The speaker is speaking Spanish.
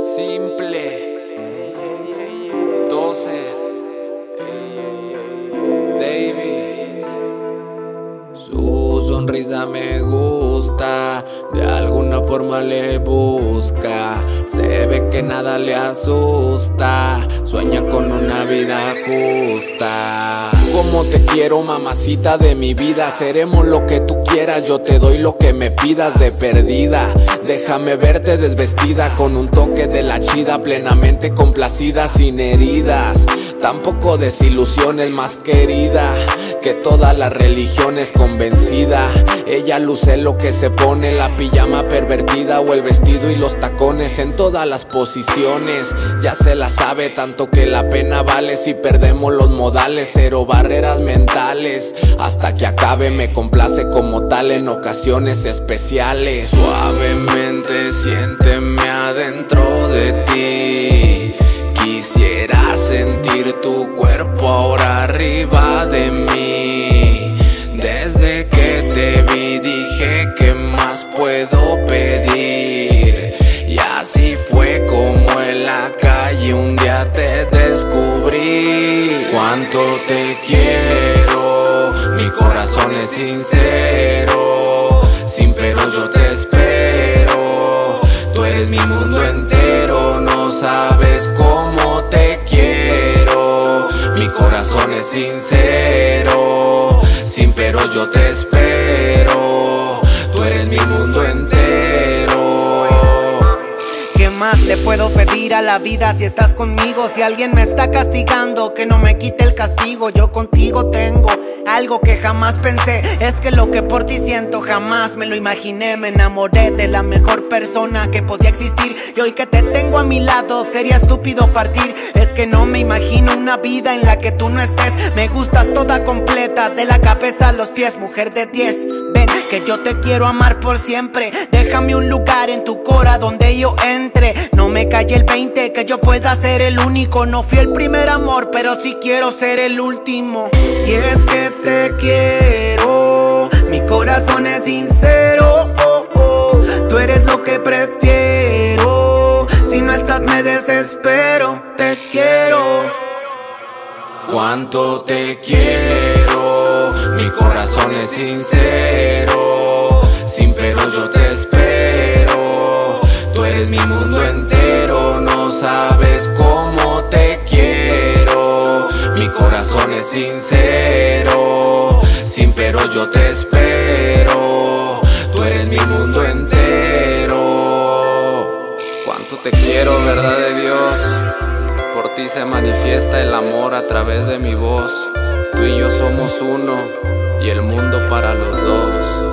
Simple. 12 David. Su sonrisa me gusta De alguna forma le busca. Se ve que nada le asusta Sueña con una vida justa como te quiero, mamacita de mi vida. Seremos lo que tú quieras, yo te doy lo que me pidas de perdida. Déjame verte desvestida con un toque de la chida, plenamente complacida, sin heridas. Tampoco desilusiones más querida que todas las religiones convencida. Ella luce lo que se pone, la pijama pervertida o el vestido y los tacones en todas las posiciones. Ya se la sabe tanto que la pena vale si perdemos los modales, cero mentales. Hasta que acabe me complace como tal en ocasiones especiales. Suavemente siénteme adentro de ti. Quisiera sentir tu cuerpo ahora arriba te quiero, mi corazón es sincero. Sin pero yo te espero. Tú eres mi mundo entero, no sabes cómo te quiero. Mi corazón es sincero, sin pero yo te espero. Tú eres mi mundo entero. ¿Qué más le puedo pedir a la vida si estás conmigo? Si alguien me está castigando, que no me quite el castigo. Yo contigo tengo algo que jamás pensé. Es que lo que por ti siento jamás me lo imaginé. Me enamoré de la mejor persona que podía existir. Y hoy que te tengo a mi lado, sería estúpido partir. Es que no me imagino una vida en la que tú no estés. Me gustas toda completa, de la cabeza a los pies, mujer de 10. Ven, que yo te quiero amar por siempre. Déjame un lugar en tu cora donde yo entre. No me calle el 20, que yo pueda ser el único. No fui el primer amor, pero sí quiero ser el último. Y es que te quiero, mi corazón es sincero. Oh, oh. Tú eres lo que prefiero. Si no estás, me desespero. Te quiero. Cuánto te quiero, mi corazón es sincero. Sin pero yo te espero. Eres mi mundo entero, no sabes cómo te quiero. Mi corazón es sincero. Sin pero yo te espero. Tú eres mi mundo entero. Cuánto te quiero, verdad de Dios. Por ti se manifiesta el amor a través de mi voz. Tú y yo somos uno y el mundo para los dos.